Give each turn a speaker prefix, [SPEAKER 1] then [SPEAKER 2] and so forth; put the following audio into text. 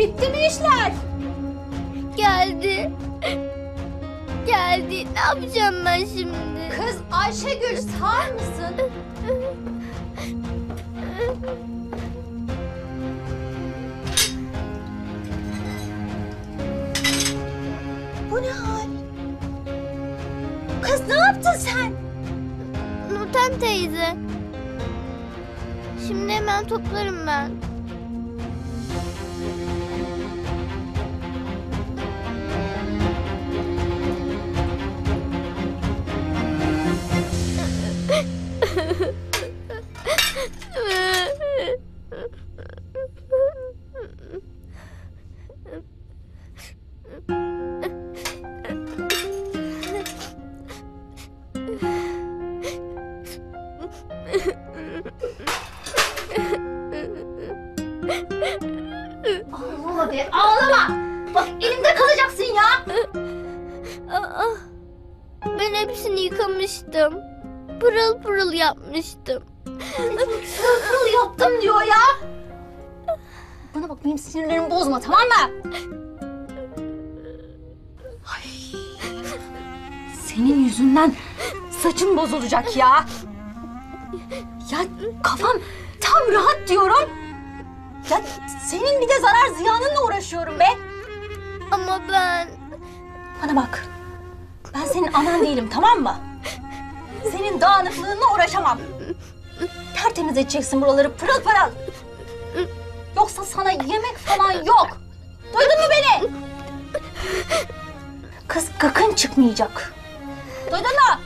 [SPEAKER 1] Nihal!
[SPEAKER 2] Geldi. Geldi. Ne yapacağım ben şimdi?
[SPEAKER 1] Kız Ayşegül sağır mısın? Bu ne hal? Kız ne yaptın sen?
[SPEAKER 2] Nurten teyze. Şimdi hemen toplarım ben.
[SPEAKER 1] Ağlama be ağlama. Bak elimde kalacaksın ya.
[SPEAKER 2] Aa, ben hepsini yıkamıştım. Pırıl pırıl yapmıştım.
[SPEAKER 1] Pırıl pırıl yaptım diyor ya. Bana bak benim sinirlerimi bozma tamam mı? Ay. Senin yüzünden saçım bozulacak ya. Ya kafam tam rahat diyorum. Ya senin bir de zarar ziyanınla uğraşıyorum be.
[SPEAKER 2] Ama ben...
[SPEAKER 1] Bana bak. Ben senin anan değilim tamam mı? Senin dağınıklığınla uğraşamam. Tertemiz edeceksin buraları pırıl pırıl. Yoksa sana yemek falan yok. Duydun mu beni? Kız gıkın çıkmayacak. Duydun mu?